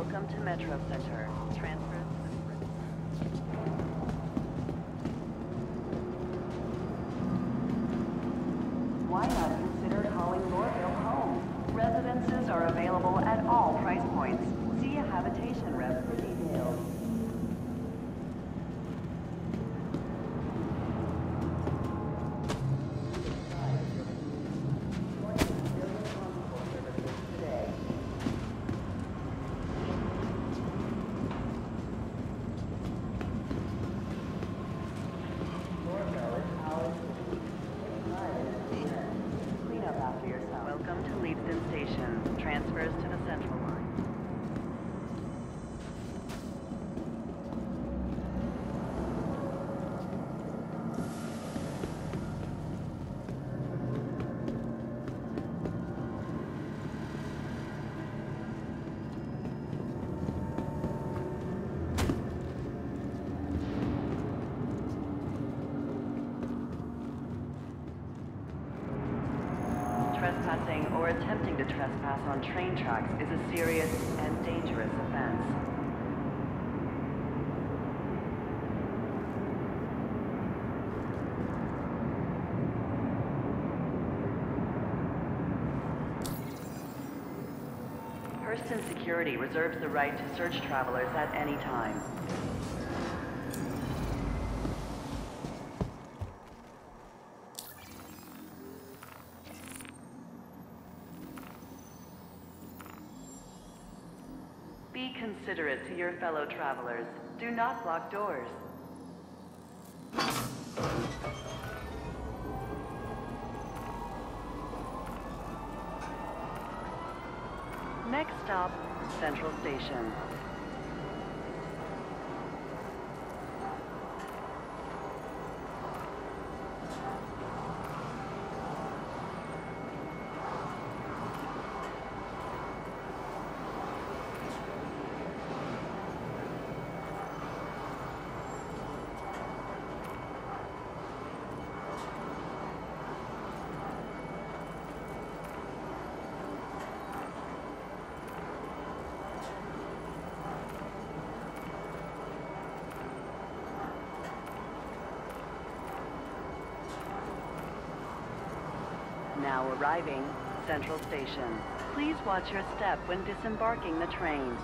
Welcome to Metro Center. Trespassing or attempting to trespass on train tracks is a serious and dangerous offense. Hurston Security reserves the right to search travelers at any time. Be considerate to your fellow travelers. Do not block doors. Next stop, Central Station. Now arriving, Central Station. Please watch your step when disembarking the train.